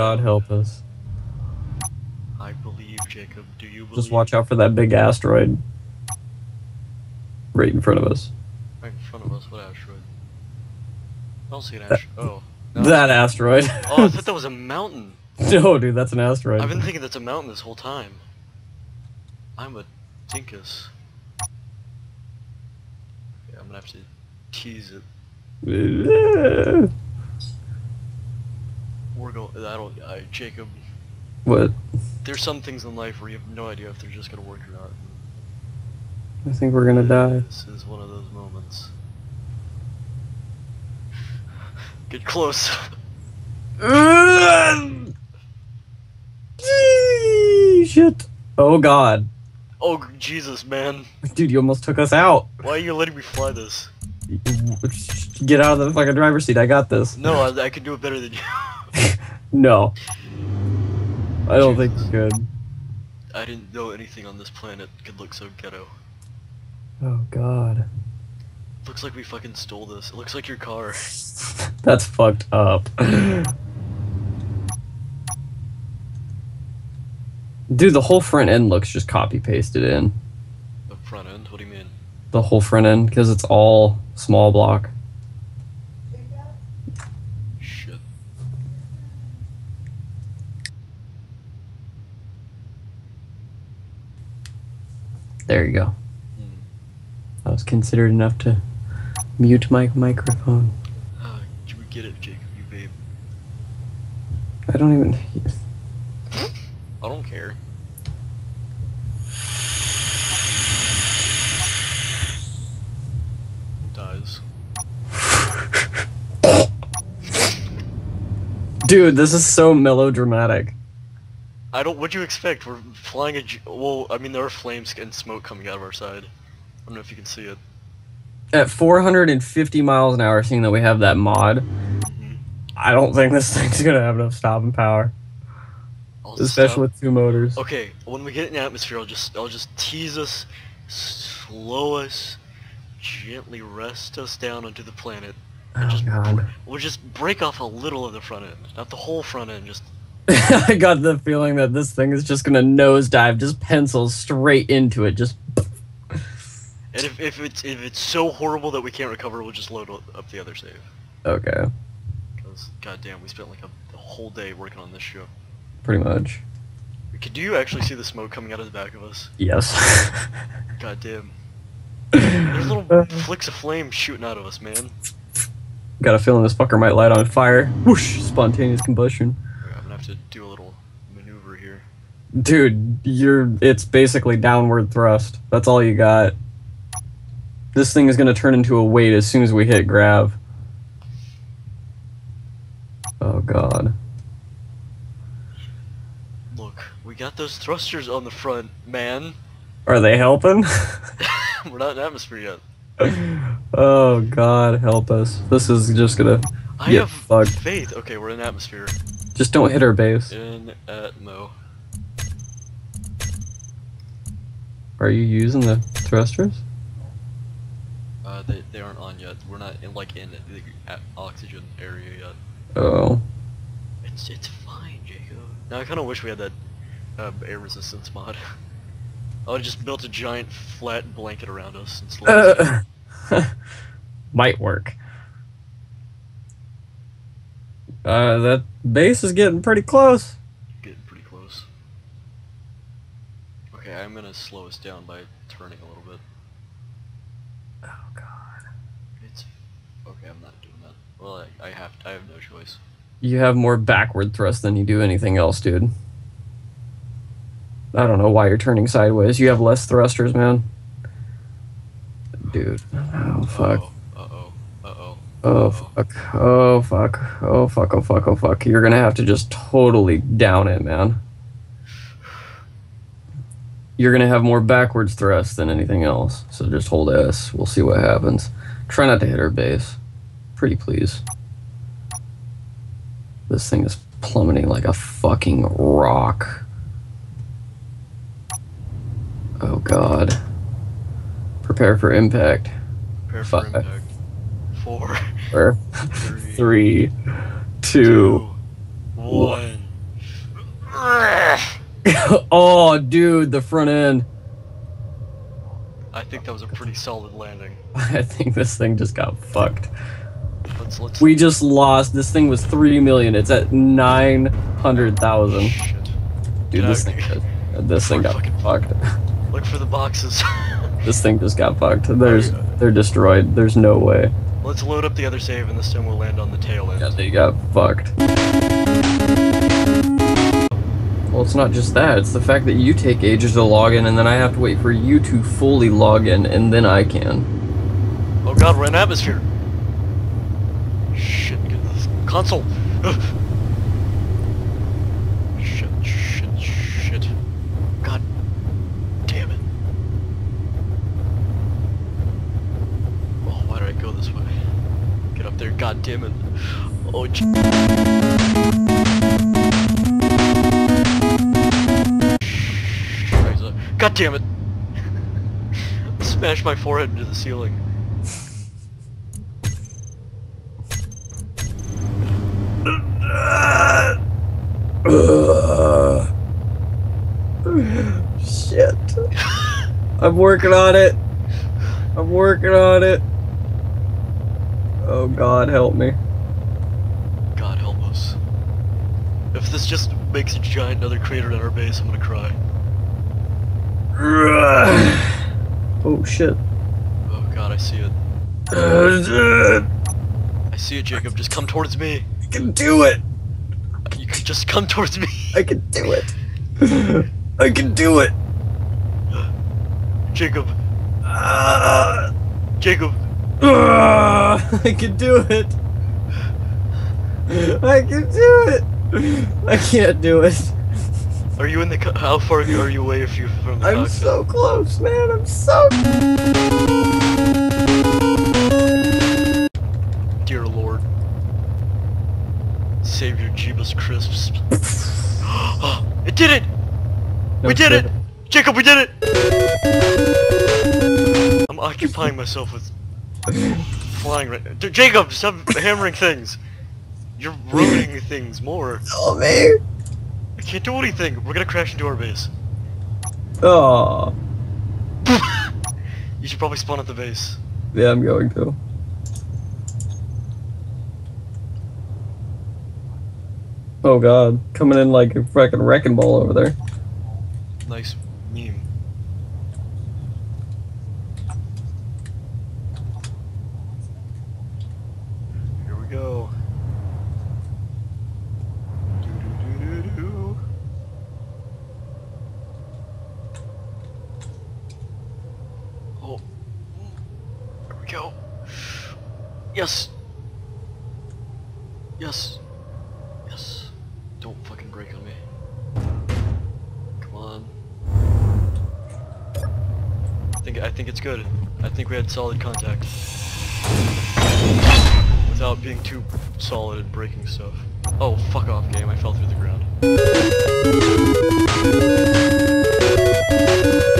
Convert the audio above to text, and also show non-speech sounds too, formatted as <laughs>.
God help us. I believe, Jacob. Do you believe? Just watch out for that big asteroid. Right in front of us. Right in front of us. What asteroid? I don't see an asteroid. Oh. No. That asteroid. Oh, I thought <laughs> that was a mountain. no, dude, that's an asteroid. I've been thinking that's a mountain this whole time. I'm a dinkus. Yeah, I'm gonna have to tease it. <laughs> We're going. I don't. I, Jacob. what? There's some things in life where you have no idea if they're just gonna work or not. I think we're gonna die. This is one of those moments. Get close. <laughs> Shit. Oh god. Oh Jesus, man! Dude, you almost took us out. Why are you letting me fly this? Get out of the fucking driver's seat. I got this. No, I, I can do it better than you. <laughs> <laughs> No. I don't think you could. I didn't know anything on this planet could look so ghetto. Oh god. Looks like we fucking stole this. It looks like your car. <laughs> That's fucked up. Dude, the whole front end looks just copy pasted in. The front end? What do you mean? The whole front end, because it's all small block. Shit. There you go. Hmm. That was considered enough to mute my microphone. Ah, you get it, Jacob, you babe. I don't even. I don't care. Dies. Dude, this is so melodramatic. I don't. What'd you expect? We're flying a. Well, I mean, there are flames and smoke coming out of our side. I don't know if you can see it. At 450 miles an hour, seeing that we have that mod, Mhm. I don't think this <laughs> thing's gonna have enough stopping power, I'll especially stop- with two motors. Okay, when we get in the atmosphere, I'll just I'll just tease us, slow us, gently rest us down onto the planet. Oh just- god. We'll just break off a little of the front end, not the whole front end. Just <laughs> I got the feeling that this thing is just gonna nosedive, just pencil straight into it. Just <laughs> and if, if it's if it's so horrible that we can't recover, we'll just load up the other save. okay, Because goddamn, we spent like a, a whole day working on this show. pretty much. Could do you actually see the smoke coming out of the back of us? Yes. <laughs> Goddamn. There's little flicks of flame shooting out of us, man. got a feeling this fucker might light on fire. Whoosh! Spontaneous combustion. Alright, I'm gonna have to do a little maneuver here. Dude, you're. It's basically downward thrust. That's all you got. This thing is gonna turn into a weight as soon as we hit grav. Oh god. Look, we got those thrusters on the front, man. Are they helping? <laughs> <laughs> We're not in atmosphere yet. oh god, help us. This is just gonna. I Yeah, have fucked. faith. Okay, we're in atmosphere. Just don't hit our base. In Atmo. Are you using the thrusters? Uh, they, they aren't on yet. We're not in like in the oxygen area yet. Oh. It's it's fine, Jacob. Now I kind of wish we had that uh, air resistance mod. <laughs> I would just built a giant flat blanket around us. Uh, <laughs> might work. Uh, that base is getting pretty close. Getting pretty close. Okay, I'm gonna slow us down by turning a little bit. Oh god. It's okay. I'm not doing that. Well, I, I have I have no choice. You have more backward thrust than you do anything else, dude. I don't know why you're turning sideways. You have less thrusters, man. Dude. Oh fuck. Oh. Oh. Fuck. Oh fuck. Oh fuck. Oh fuck. Oh fuck. You're gonna have to just totally down it, man. You're gonna have more backwards thrust than anything else. So just hold S. We'll see what happens. Try not to hit our base. Pretty please. This thing is plummeting like a fucking rock. Oh god. Prepare for impact. Prepare for Five. impact. Four. Three. two. One. <laughs> oh, dude, the front end. I think that was a pretty solid landing. <laughs> I think this thing just got fucked. Let's let's. We just lost. This thing was three million. It's at nine hundred thousand. Dude, Get this out. thing, this thing got Fucking- fucked. Look for the boxes. <laughs> This thing just got fucked. There's, they're destroyed. There's no way. Let's load up the other save and this time we'll land on the tail end. Yeah, they got fucked. Well, it's not just that. It's the fact that you take ages to log in, and then I have to wait for you to fully log in, and then I can. Oh god, we're in atmosphere. Shit, get this console. Ugh. shit, shit, shit. God damn it. Oh, why did I go this way? Get up there, god damn it. Oh, j- uh, God damn it! <laughs> Smash my forehead into the ceiling. <laughs> Shit. I'm working on it. I'm working on it. Oh God, help me. God help us. If this just makes a giant another crater at our base, I'm gonna cry. <sighs> Oh shit. Oh god, I see it. I see it, Jacob. Just come towards me. I can do it. You can just come towards me. I can do it. I can do it. Jacob. Ah, Jacob. <laughs> I can do it. I can do it. I can't do it. Are you in the? Co- how far are you away if you from the I'm cockpit? so close, man. I'm so. Dear Lord. Savior Jeebus Crisps. <gasps> it did it! No we did it! Jacob, we did it! I'm occupying myself with flying right. J- Jacob, stop hammering things! You're <laughs> ruining things more. Oh man. I can't do anything. We're gonna crash into our base. Oh. <laughs> You should probably spawn at the base. Yeah, I'm going to. Oh god, coming in like a fucking wrecking ball over there. Nice meme. Here we go. Doo-doo-doo-doo-doo. Oh. Here we go. Yes. Yes. Yes. Don't fucking break on me. Come on. I think I think it's good. I think we had solid contact. Without being too solid and breaking stuff. Oh, fuck off game, I fell through the ground.